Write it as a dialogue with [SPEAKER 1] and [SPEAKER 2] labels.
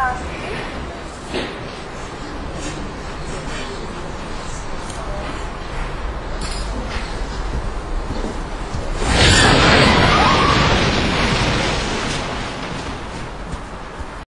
[SPEAKER 1] last week.